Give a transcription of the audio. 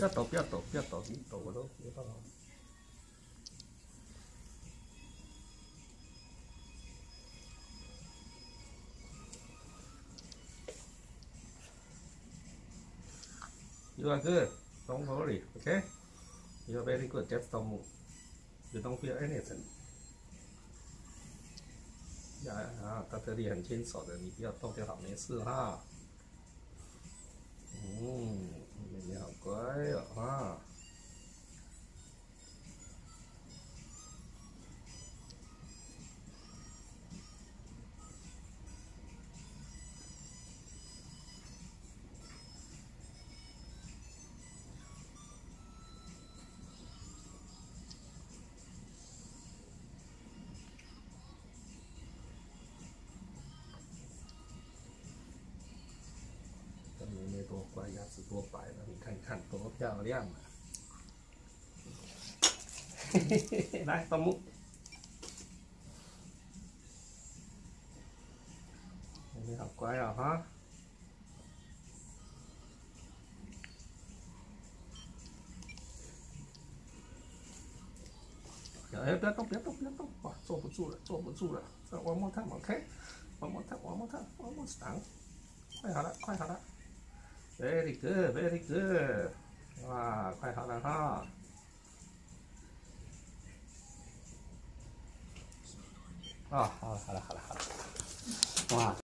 不要抖，不要抖，不要抖，你抖我都没办法。You are good. Don't worry, okay? You are very good. Just don't move. You don't feel anything. 呀啊，他这里很轻手的，你不要动就好，没事哈。嗯，你哎呀啊，多乖，牙齿多白了，你看看多漂亮啊！嘿嘿嘿嘿，来，动物，你好乖啊哈！哎，不要动，不要动，不要动！哇，坐不住了，坐不住了！再往摸探，OK？往摸探，往摸探，往摸上，快好了，快好了！Very good, very good. 哇，快好了哈！啊，好了好了好了好了，哇！